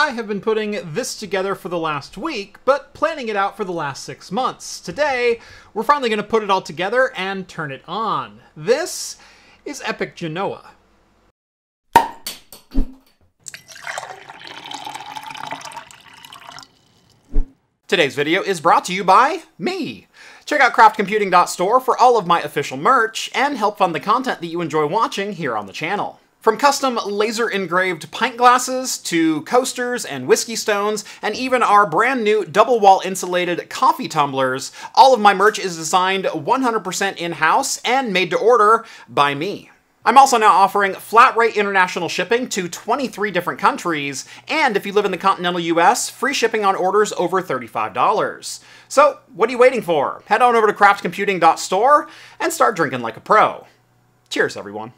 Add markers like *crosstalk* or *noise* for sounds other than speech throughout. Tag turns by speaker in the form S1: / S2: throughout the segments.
S1: I have been putting this together for the last week, but planning it out for the last six months. Today, we're finally going to put it all together and turn it on. This is EPYC Genoa. Today's video is brought to you by me. Check out craftcomputing.store for all of my official merch and help fund the content that you enjoy watching here on the channel. From custom laser engraved pint glasses to coasters and whiskey stones, and even our brand new double wall insulated coffee tumblers, all of my merch is designed 100% in house and made to order by me. I'm also now offering flat rate international shipping to 23 different countries, and if you live in the continental US, free shipping on orders over $35. So, what are you waiting for? Head on over to craftcomputing.store and start drinking like a pro. Cheers, everyone.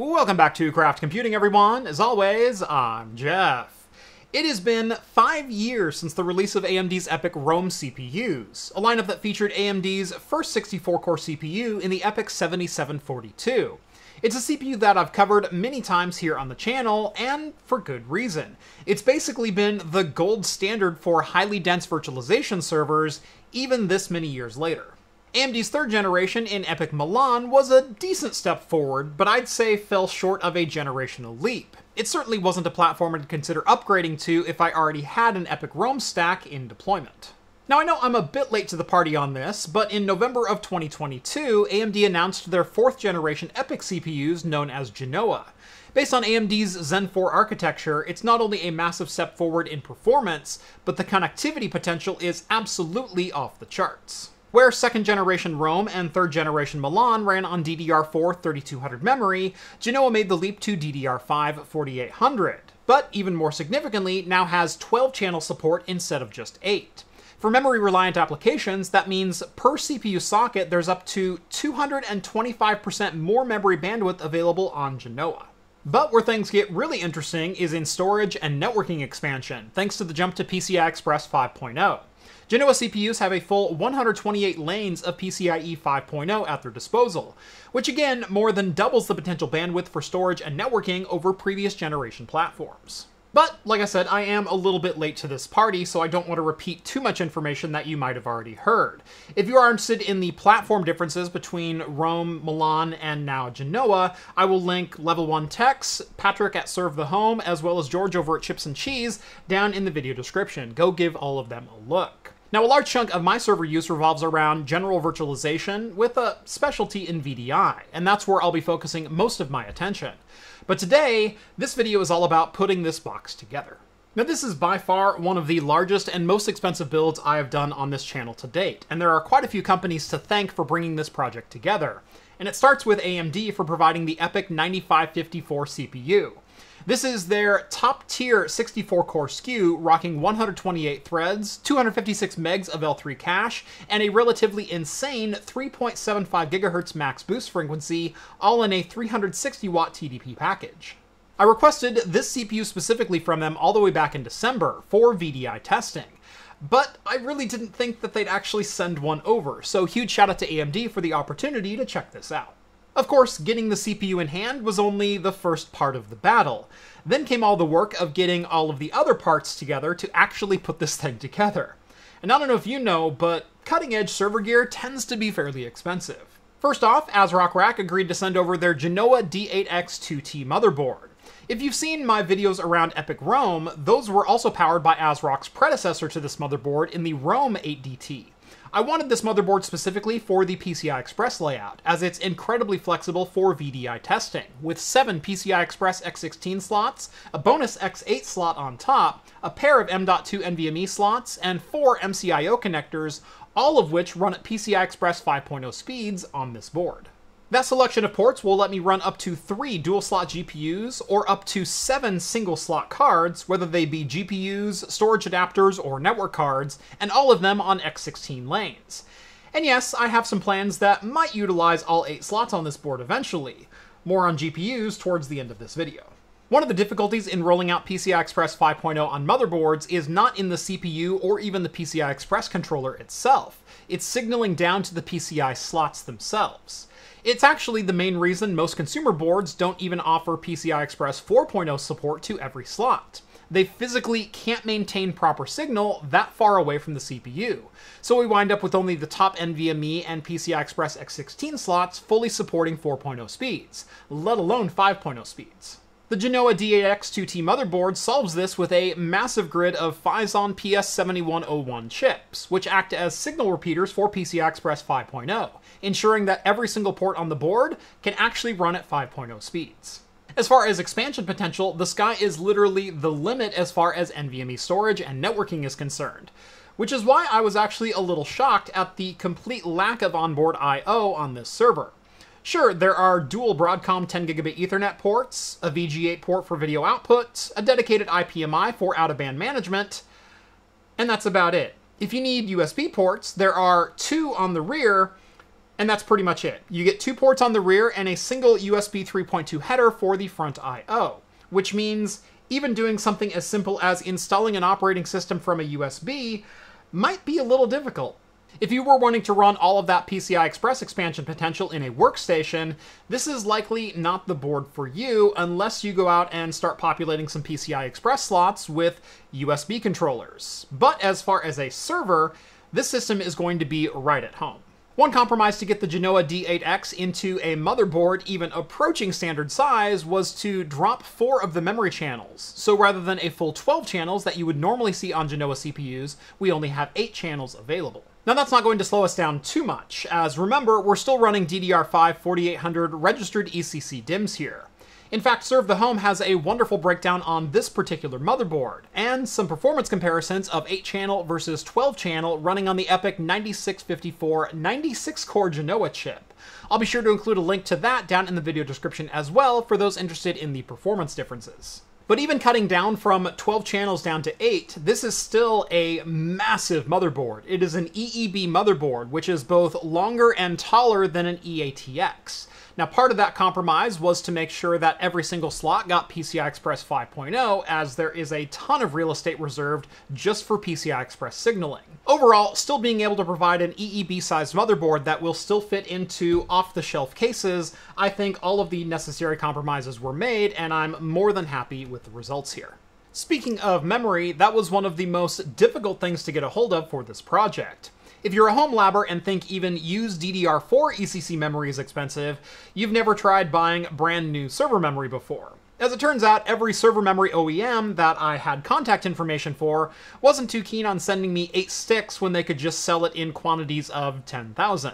S1: Welcome back to Craft Computing, everyone. As always, I'm Jeff. It has been five years since the release of AMD's EPYC Rome CPUs, a lineup that featured AMD's first 64-core CPU in the EPYC 7742. It's a CPU that I've covered many times here on the channel, and for good reason. It's basically been the gold standard for highly dense virtualization servers, even this many years later. AMD's third generation in EPYC Milan was a decent step forward, but I'd say fell short of a generational leap. It certainly wasn't a platform I'd consider upgrading to if I already had an EPYC Rome stack in deployment. Now I know I'm a bit late to the party on this, but in November of 2022, AMD announced their fourth generation EPYC CPUs known as Genoa. Based on AMD's Zen 4 architecture, it's not only a massive step forward in performance, but the connectivity potential is absolutely off the charts. Where second generation Rome and third generation Milan ran on DDR4 3200 memory, Genoa made the leap to DDR5 4800, but even more significantly, now has 12 channel support instead of just 8. For memory reliant applications, that means per CPU socket, there's up to 225% more memory bandwidth available on Genoa. But where things get really interesting is in storage and networking expansion, thanks to the jump to PCI Express 5.0. Genoa CPUs have a full 128 lanes of PCIe 5.0 at their disposal, which again more than doubles the potential bandwidth for storage and networking over previous generation platforms. But, like I said, I am a little bit late to this party, so I don't want to repeat too much information that you might have already heard. If you are interested in the platform differences between Rome, Milan, and now Genoa, I will link Level1Techs, Patrick at ServeTheHome, as well as George over at Chips and Cheese down in the video description. Go give all of them a look. Now, a large chunk of my server use revolves around general virtualization with a specialty in VDI, and that's where I'll be focusing most of my attention. But today, this video is all about putting this box together. Now this is by far one of the largest and most expensive builds I have done on this channel to date, and there are quite a few companies to thank for bringing this project together. And it starts with AMD for providing the EPYC 9554 CPU. This is their top tier 64 core SKU, rocking 128 threads, 256 megs of L3 cache, and a relatively insane 3.75 GHz max boost frequency, all in a 360 watt TDP package. I requested this CPU specifically from them all the way back in December for VDI testing. But I really didn't think that they'd actually send one over, so huge shout out to AMD for the opportunity to check this out. Of course, getting the CPU in hand was only the first part of the battle. Then came all the work of getting all of the other parts together to actually put this thing together. And I don't know if you know, but cutting edge server gear tends to be fairly expensive. First off, ASRock Rack agreed to send over their Genoa D8X2T motherboard. If you've seen my videos around EPYC Rome, those were also powered by ASRock's predecessor to this motherboard in the Rome 8DT. I wanted this motherboard specifically for the PCI Express layout, as it's incredibly flexible for VDI testing, with 7 PCI Express X16 slots, a bonus X8 slot on top, a pair of M.2 NVMe slots, and 4 MCIO connectors, all of which run at PCI Express 5.0 speeds on this board. That selection of ports will let me run up to three dual slot GPUs or up to seven single slot cards, whether they be GPUs, storage adapters, or network cards, and all of them on X16 lanes. And yes, I have some plans that might utilize all eight slots on this board eventually. More on GPUs towards the end of this video. One of the difficulties in rolling out PCI Express 5.0 on motherboards is not in the CPU or even the PCI Express controller itself. It's signaling down to the PCI slots themselves. It's actually the main reason most consumer boards don't even offer PCI Express 4.0 support to every slot. they physically can't maintain proper signal that far away from the CPU. So we wind up with only the top NVMe and PCI Express X16 slots fully supporting 4.0 speeds, let alone 5.0 speeds. The Genoa D8X2T motherboard solves this with a massive grid of Phison PS7101 chips, which act as signal repeaters for PCI Express 5.0, ensuring that every single port on the board can actually run at 5.0 speeds. As far as expansion potential, the sky is literally the limit as far as NVMe storage and networking is concerned, which is why I was actually a little shocked at the complete lack of onboard I.O. on this server. Sure, there are dual Broadcom 10 gigabit Ethernet ports, a VGA port for video output, a dedicated IPMI for out of band management, and that's about it. If you need USB ports, there are two on the rear, and that's pretty much it. You get two ports on the rear and a single USB 3.2 header for the front I.O., which means even doing something as simple as installing an operating system from a USB might be a little difficult. If you were wanting to run all of that PCI Express expansion potential in a workstation, this is likely not the board for you unless you go out and start populating some PCI Express slots with USB controllers. But as far as a server, this system is going to be right at home. One compromise to get the Genoa D8X into a motherboard even approaching standard size was to drop four of the memory channels. So rather than a full 12 channels that you would normally see on Genoa CPUs, we only have eight channels available. Now that's not going to slow us down too much, as remember, we're still running DDR5 4800 registered ECC DIMMs here. In fact, ServeTheHome has a wonderful breakdown on this particular motherboard, and some performance comparisons of 8-channel versus 12-channel running on the EPYC 9654 96-core Genoa chip. I'll be sure to include a link to that down in the video description as well for those interested in the performance differences. But even cutting down from 12 channels down to 8, this is still a massive motherboard. It is an EEB motherboard, which is both longer and taller than an EATX. Now, part of that compromise was to make sure that every single slot got PCI Express 5.0, as there is a ton of real estate reserved just for PCI Express signaling. Overall, still being able to provide an EEB-sized motherboard that will still fit into off-the-shelf cases, I think all of the necessary compromises were made, and I'm more than happy with the results here. Speaking of memory, that was one of the most difficult things to get a hold of for this project. If you're a home labber and think even used DDR4 ECC memory is expensive, you've never tried buying brand new server memory before. As it turns out, every server memory OEM that I had contact information for wasn't too keen on sending me 8 sticks when they could just sell it in quantities of 10,000.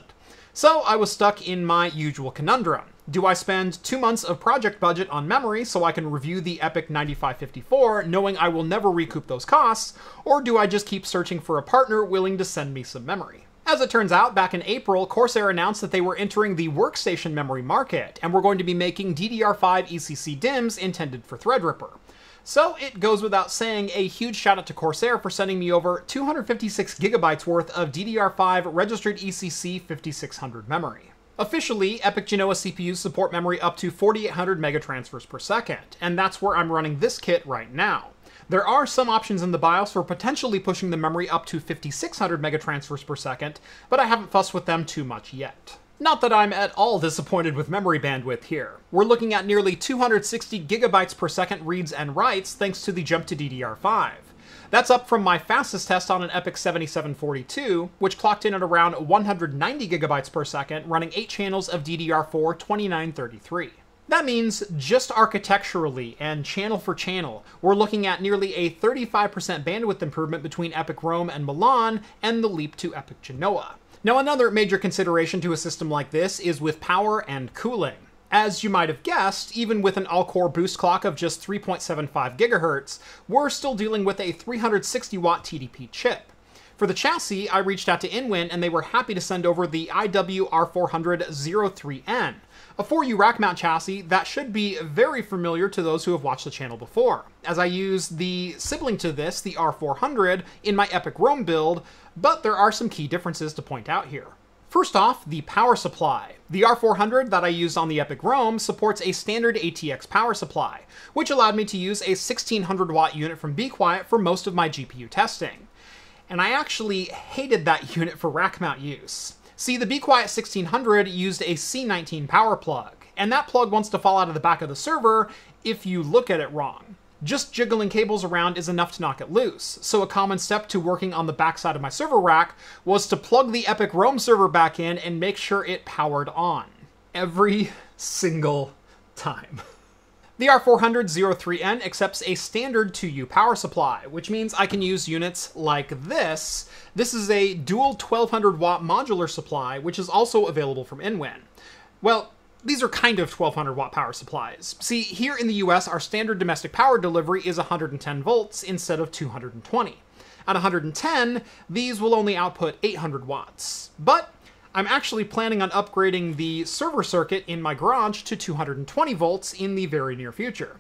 S1: So I was stuck in my usual conundrum. Do I spend two months of project budget on memory so I can review the EPYC 9554 knowing I will never recoup those costs, or do I just keep searching for a partner willing to send me some memory? As it turns out, back in April, Corsair announced that they were entering the workstation memory market, and were going to be making DDR5 ECC DIMMs intended for Threadripper. So it goes without saying a huge shout out to Corsair for sending me over 256 gigabytes worth of DDR5 registered ECC 5600 memory. Officially, EPYC Genoa CPUs support memory up to 4800 megatransfers per second, and that's where I'm running this kit right now. There are some options in the BIOS for potentially pushing the memory up to 5600 megatransfers per second, but I haven't fussed with them too much yet. Not that I'm at all disappointed with memory bandwidth here. We're looking at nearly 260 gigabytes per second reads and writes thanks to the jump to DDR5. That's up from my fastest test on an EPYC 7742, which clocked in at around 190 gigabytes per second, running 8 channels of DDR4 2933. That means, just architecturally and channel for channel, we're looking at nearly a 35% bandwidth improvement between EPYC Rome and Milan and the leap to EPYC Genoa. Now another major consideration to a system like this is with power and cooling. As you might have guessed, even with an all-core boost clock of just 3.75 GHz, we're still dealing with a 360 watt TDP chip. For the chassis, I reached out to InWin and they were happy to send over the IWR400-03N, a 4U rack mount chassis that should be very familiar to those who have watched the channel before, as I use the sibling to this, the R400, in my EPYC Rome build, but there are some key differences to point out here. First off, the power supply. The R400 that I used on the EPYC Rome supports a standard ATX power supply, which allowed me to use a 1600 watt unit from Be Quiet for most of my GPU testing. And I actually hated that *laughs* unit for rack mount use. See, the Be Quiet 1600 used a C19 power plug, and that plug wants to fall out of the back of the server if you look at it wrong. Just jiggling cables around is enough to knock it loose, so a common step to working on the backside of my server rack was to plug the EPYC Rome server back in and make sure it powered on. Every *laughs* single time. *laughs* The R400-03N accepts a standard 2U power supply, which means I can use units like this. This is a dual 1200 watt modular supply, which is also available from InWin. Well, these are kind of 1200 watt power supplies. See, here in the US, our standard domestic power delivery is 110 volts instead of 220. At 110, these will only output 800 watts. But I'm actually planning on upgrading the server circuit in my garage to 220 volts in the very near future.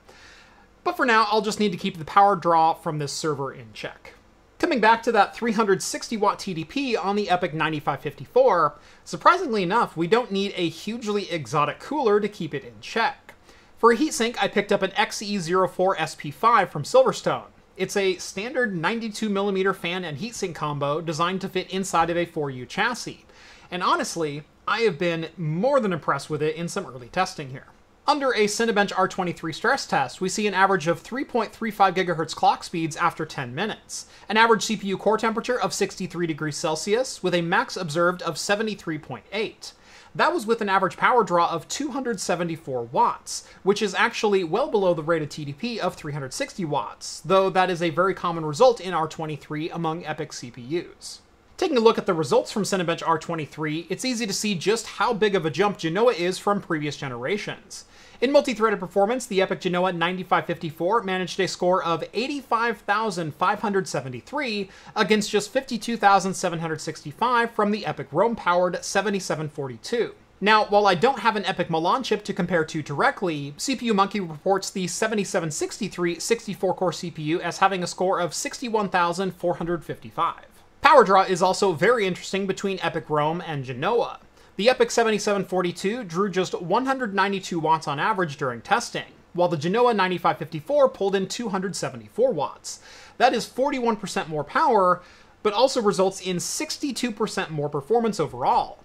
S1: But for now, I'll just need to keep the power draw from this server in check. Coming back to that 360 watt TDP on the EPYC 9554, surprisingly enough, we don't need a hugely exotic cooler to keep it in check. For a heatsink, I picked up an XE04 SP5 from Silverstone. It's a standard 92mm fan and heatsink combo designed to fit inside of a 4U chassis. And honestly, I have been more than impressed with it in some early testing here. Under a Cinebench R23 stress test, we see an average of 3.35 GHz clock speeds after 10 minutes, an average CPU core temperature of 63 degrees Celsius, with a max observed of 73.8. That was with an average power draw of 274 watts, which is actually well below the rated TDP of 360 watts, though that is a very common result in R23 among EPYC CPUs. Taking a look at the results from Cinebench R23, it's easy to see just how big of a jump Genoa is from previous generations. In multi-threaded performance, the EPYC Genoa 9554 managed a score of 85,573 against just 52,765 from the EPYC Rome-powered 7742. Now, while I don't have an EPYC Milan chip to compare to directly, CPU Monkey reports the 7763 64-core CPU as having a score of 61,455. Power draw is also very interesting between EPYC Rome and Genoa. The EPYC 7742 drew just 192 watts on average during testing, while the Genoa 9554 pulled in 274 watts. That is 41% more power, but also results in 62% more performance overall.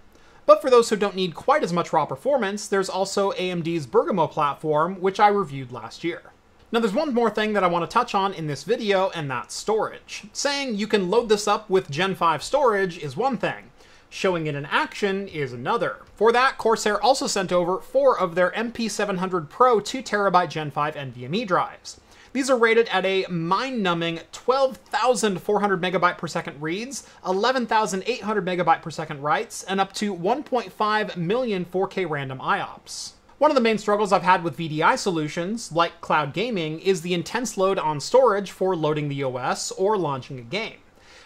S1: But for those who don't need quite as much raw performance, there's also AMD's Bergamo platform, which I reviewed last year. Now there's one more thing that I want to touch on in this video, and that's storage. Saying you can load this up with Gen 5 storage is one thing. Showing it in action is another. For that, Corsair also sent over four of their MP700 Pro 2TB Gen 5 NVMe drives. These are rated at a mind-numbing 12,400 megabyte per second reads, 11,800 megabyte per second writes, and up to 1.5 million 4K random IOPS. One of the main struggles I've had with VDI solutions, like cloud gaming, is the intense load on storage for loading the OS or launching a game.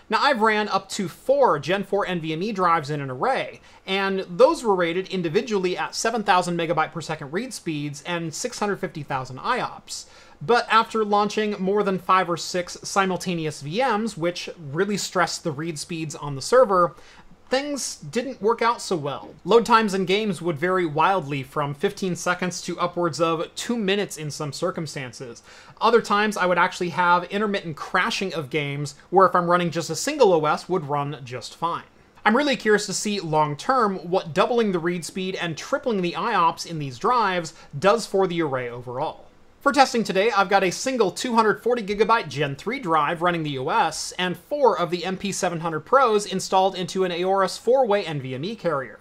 S1: Now, I've ran up to four Gen 4 NVMe drives in an array, and those were rated individually at 7,000 megabyte per second read speeds and 650,000 IOPS. But after launching more than five or six simultaneous VMs, which really stressed the read speeds on the server, things didn't work out so well. Load times in games would vary wildly from 15 seconds to upwards of 2 minutes in some circumstances. Other times I would actually have intermittent crashing of games where if I'm running just a single OS would run just fine. I'm really curious to see long term what doubling the read speed and tripling the IOPS in these drives does for the array overall. For testing today, I've got a single 240GB Gen 3 drive running the OS, and four of the MP700 Pros installed into an Aorus 4-way NVMe carrier.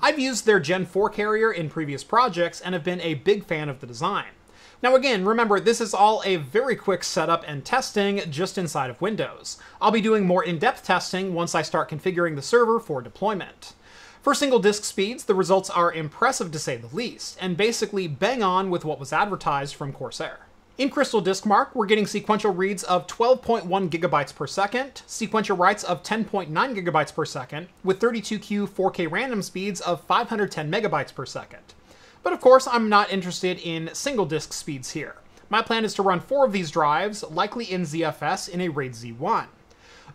S1: I've used their Gen 4 carrier in previous projects and have been a big fan of the design. Now again, remember, this is all a very quick setup and testing just inside of Windows. I'll be doing more in-depth testing once I start configuring the server for deployment. For single disk speeds, the results are impressive to say the least, and basically bang on with what was advertised from Corsair. In CrystalDiskMark, we're getting sequential reads of 12.1 gigabytes per second, sequential writes of 10.9 gigabytes per second, with 32Q 4K random speeds of 510 megabytes per second. But of course, I'm not interested in single disk speeds here. My plan is to run four of these drives, likely in ZFS in a RAID Z1.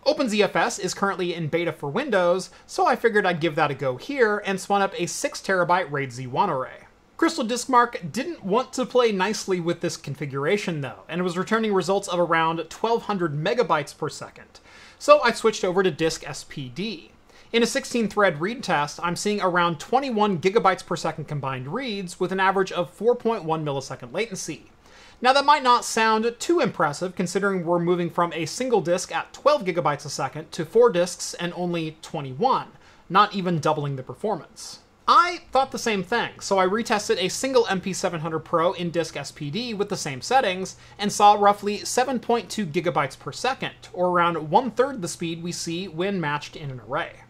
S1: OpenZFS is currently in beta for Windows, so I figured I'd give that a go here and spun up a 6TB RAID Z1 array. CrystalDiskMark didn't want to play nicely with this configuration though, and it was returning results of around 1200 megabytes per second. So I switched over to DiskSpd. In a 16-thread read test, I'm seeing around 21 gigabytes per second combined reads with an average of 4.1 millisecond latency. Now that might not sound too impressive considering we're moving from a single disk at 12 gigabytes a second to four disks and only 21, not even doubling the performance. I thought the same thing, so I retested a single MP700 Pro in DiskSpd with the same settings and saw roughly 7.2 gigabytes per second, or around one third the speed we see when matched in an array.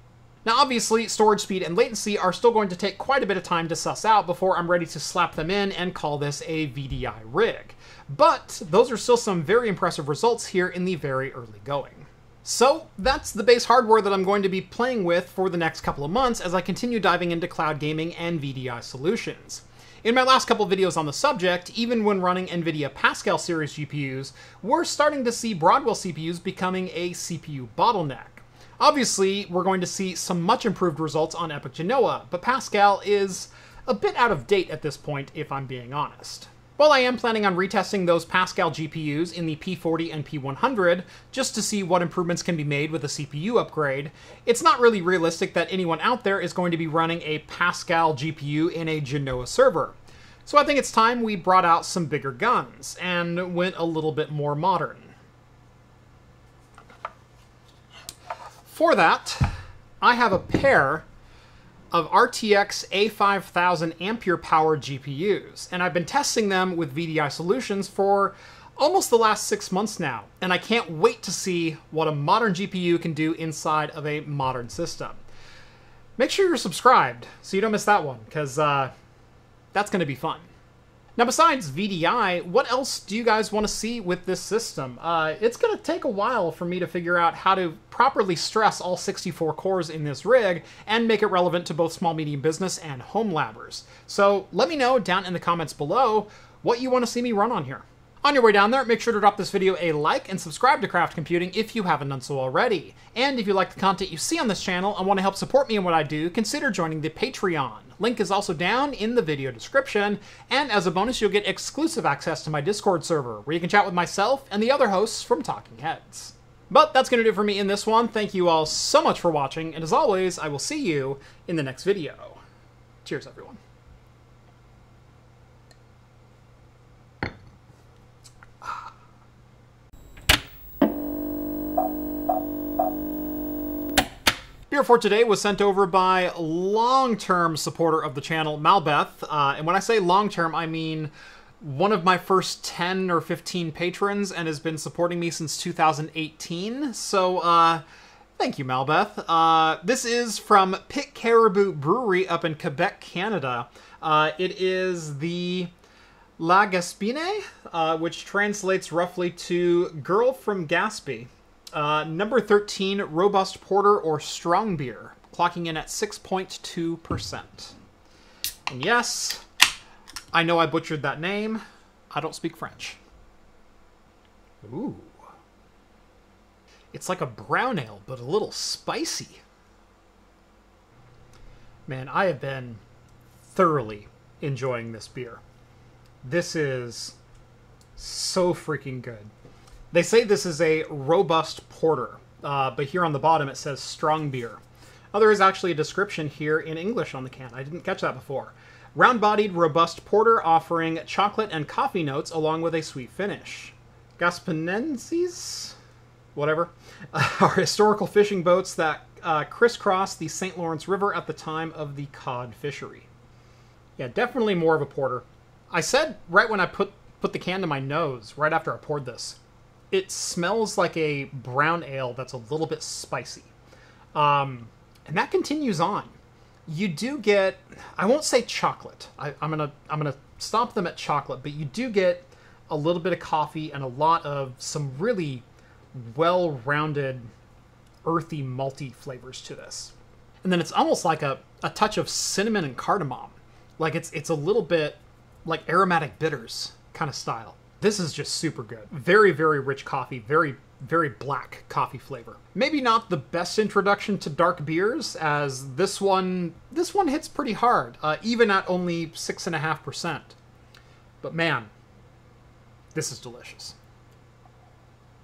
S1: Now obviously, storage speed and latency are still going to take quite a bit of time to suss out before I'm ready to slap them in and call this a VDI rig. But those are still some very impressive results here in the very early going. So that's the base hardware that I'm going to be playing with for the next couple of months as I continue diving into cloud gaming and VDI solutions. In my last couple videos on the subject, even when running NVIDIA Pascal series GPUs, we're starting to see Broadwell CPUs becoming a CPU bottleneck. Obviously, we're going to see some much improved results on EPYC Genoa, but Pascal is a bit out of date at this point, if I'm being honest. While I am planning on retesting those Pascal GPUs in the P40 and P100 just to see what improvements can be made with a CPU upgrade, it's not really realistic that anyone out there is going to be running a Pascal GPU in a Genoa server. So I think it's time we brought out some bigger guns and went a little bit more modern. For that, I have a pair of RTX A5000 ampere power GPUs, and I've been testing them with VDI Solutions for almost the last six months now, and I can't wait to see what a modern GPU can do inside of a modern system. Make sure you're subscribed so you don't miss that one, because uh, that's going to be fun. Now, besides VDI, what else do you guys want to see with this system? Uh, it's going to take a while for me to figure out how to properly stress all 64 cores in this rig and make it relevant to both small, medium business and home labbers. So let me know down in the comments below what you want to see me run on here. On your way down there, make sure to drop this video a like and subscribe to Craft Computing if you haven't done so already. And if you like the content you see on this channel and want to help support me in what I do, consider joining the Patreon. Link is also down in the video description, and as a bonus you'll get exclusive access to my Discord server, where you can chat with myself and the other hosts from Talking Heads. But that's going to do it for me in this one. Thank you all so much for watching, and as always, I will see you in the next video. Cheers, everyone. For today was sent over by long-term supporter of the channel, Malbeth. Uh, and when I say long-term, I mean one of my first 10 or 15 patrons and has been supporting me since 2018. So, uh, thank you, Malbeth. Uh, this is from Pit Caribou Brewery up in Quebec, Canada. Uh, it is the La Gaspine, uh, which translates roughly to Girl from Gaspé. Uh, number 13, Robust Porter or Strong Beer, clocking in at 6.2%. And yes, I know I butchered that name. I don't speak French. Ooh. It's like a brown ale, but a little spicy. Man, I have been thoroughly enjoying this beer. This is so freaking good. They say this is a robust porter, uh, but here on the bottom it says strong beer. Oh, there is actually a description here in English on the can. I didn't catch that before. Round-bodied, robust porter offering chocolate and coffee notes along with a sweet finish. Gaspinenses? Whatever. Uh, *laughs* are historical fishing boats that uh, crisscross the St. Lawrence River at the time of the cod fishery. Yeah, definitely more of a porter. I said right when I put, put the can to my nose, right after I poured this, it smells like a brown ale that's a little bit spicy. Um, and that continues on. You do get, I won't say chocolate. I, I'm gonna I'm gonna stop them at chocolate, but you do get a little bit of coffee and a lot of some really well-rounded, earthy, malty flavors to this. And then it's almost like a, a touch of cinnamon and cardamom. Like it's it's a little bit like aromatic bitters kind of style. This is just super good. Very, very rich coffee, very, very black coffee flavor. Maybe not the best introduction to dark beers, as this one, this one hits pretty hard, uh, even at only 6.5%. But man, this is delicious.